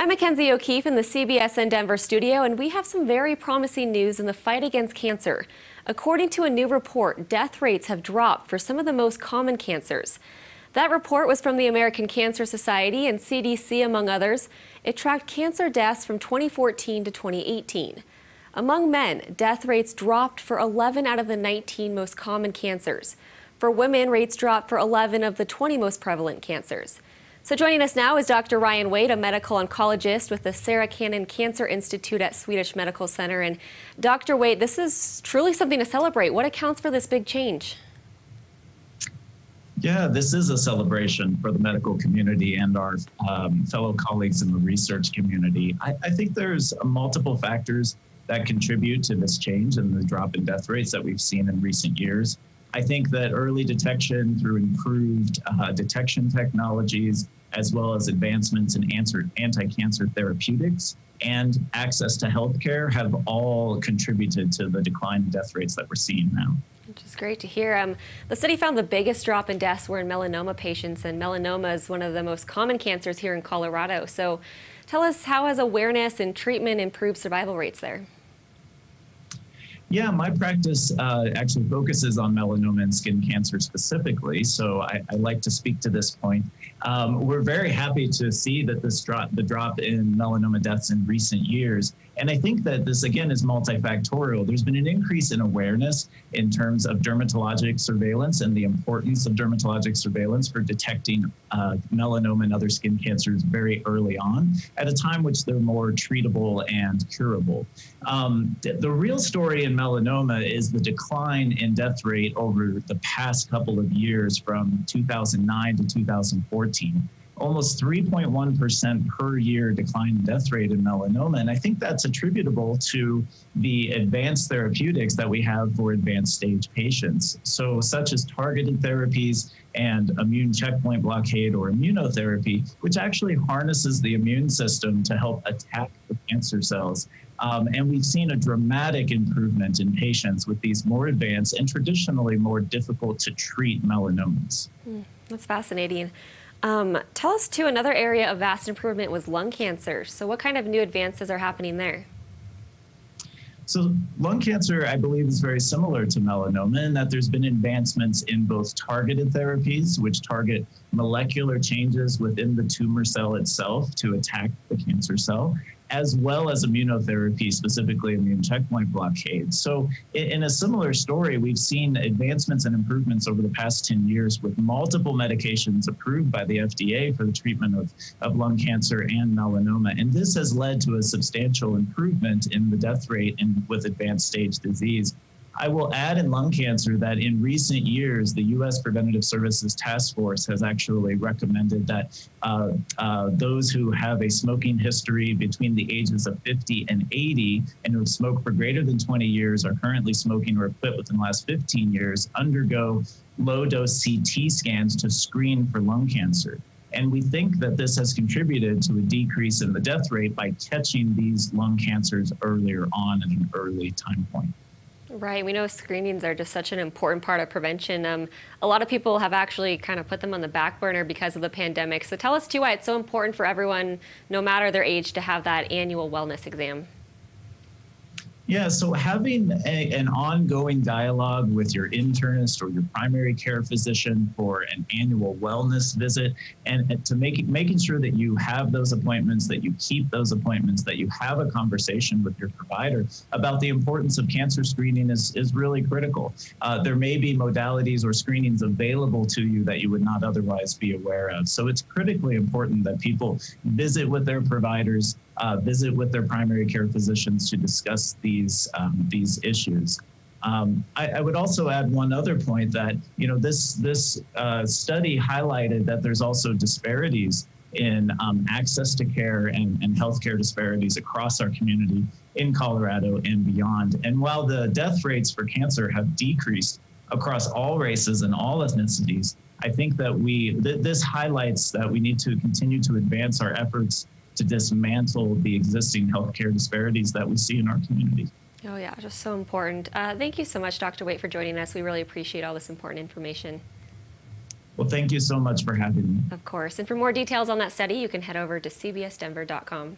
I'm Mackenzie O'Keefe in the CBSN Denver studio, and we have some very promising news in the fight against cancer. According to a new report, death rates have dropped for some of the most common cancers. That report was from the American Cancer Society and CDC, among others. It tracked cancer deaths from 2014 to 2018. Among men, death rates dropped for 11 out of the 19 most common cancers. For women, rates dropped for 11 of the 20 most prevalent cancers. So joining us now is Dr. Ryan Wade, a medical oncologist with the Sarah Cannon Cancer Institute at Swedish Medical Center. And Dr. Wade, this is truly something to celebrate. What accounts for this big change? Yeah, this is a celebration for the medical community and our um, fellow colleagues in the research community. I, I think there's multiple factors that contribute to this change and the drop in death rates that we've seen in recent years. I think that early detection through improved uh, detection technologies, as well as advancements in anti-cancer therapeutics and access to healthcare have all contributed to the decline in death rates that we're seeing now. Which is great to hear. Um, the study found the biggest drop in deaths were in melanoma patients, and melanoma is one of the most common cancers here in Colorado. So tell us, how has awareness and treatment improved survival rates there? Yeah, my practice uh, actually focuses on melanoma and skin cancer specifically, so I, I like to speak to this point. Um, we're very happy to see that this drop, the drop in melanoma deaths in recent years and I think that this, again, is multifactorial. There's been an increase in awareness in terms of dermatologic surveillance and the importance of dermatologic surveillance for detecting uh, melanoma and other skin cancers very early on at a time which they're more treatable and curable. Um, the real story in melanoma is the decline in death rate over the past couple of years from 2009 to 2014 almost 3.1% per year decline in death rate in melanoma. And I think that's attributable to the advanced therapeutics that we have for advanced stage patients. So, such as targeted therapies and immune checkpoint blockade or immunotherapy, which actually harnesses the immune system to help attack the cancer cells. Um, and we've seen a dramatic improvement in patients with these more advanced and traditionally more difficult to treat melanomas. Mm, that's fascinating. Um, tell us, too, another area of vast improvement was lung cancer. So, what kind of new advances are happening there? So, lung cancer, I believe, is very similar to melanoma in that there's been advancements in both targeted therapies, which target molecular changes within the tumor cell itself to attack the cancer cell, as well as immunotherapy, specifically immune checkpoint blockade. So, in a similar story, we've seen advancements and improvements over the past 10 years with multiple medications approved by the FDA for the treatment of, of lung cancer and melanoma. And this has led to a substantial improvement in the death rate in, with advanced stage disease. I will add in lung cancer that in recent years, the U.S. Preventative Services Task Force has actually recommended that uh, uh, those who have a smoking history between the ages of 50 and 80 and who have smoked for greater than 20 years are currently smoking or quit within the last 15 years undergo low dose CT scans to screen for lung cancer. And we think that this has contributed to a decrease in the death rate by catching these lung cancers earlier on at an early time point. Right. We know screenings are just such an important part of prevention. Um, a lot of people have actually kind of put them on the back burner because of the pandemic. So tell us, too, why it's so important for everyone, no matter their age, to have that annual wellness exam. Yeah, so having a, an ongoing dialogue with your internist or your primary care physician for an annual wellness visit and to make making sure that you have those appointments, that you keep those appointments, that you have a conversation with your provider about the importance of cancer screening is, is really critical. Uh, there may be modalities or screenings available to you that you would not otherwise be aware of. So it's critically important that people visit with their providers, uh, visit with their primary care physicians to discuss these um, these issues. Um, I, I, would also add one other point that you know this this uh, study highlighted that there's also disparities in um, access to care and, and healthcare disparities across our community in Colorado and beyond. And while the death rates for cancer have decreased across all races and all ethnicities, I think that we th- this highlights that we need to continue to advance our efforts to dismantle the existing healthcare disparities that we see in our community. Oh, yeah, just so important. Uh, thank you so much, Dr. Wade, for joining us. We really appreciate all this important information. Well, thank you so much for having me. Of course. And for more details on that study, you can head over to cbsdenver.com.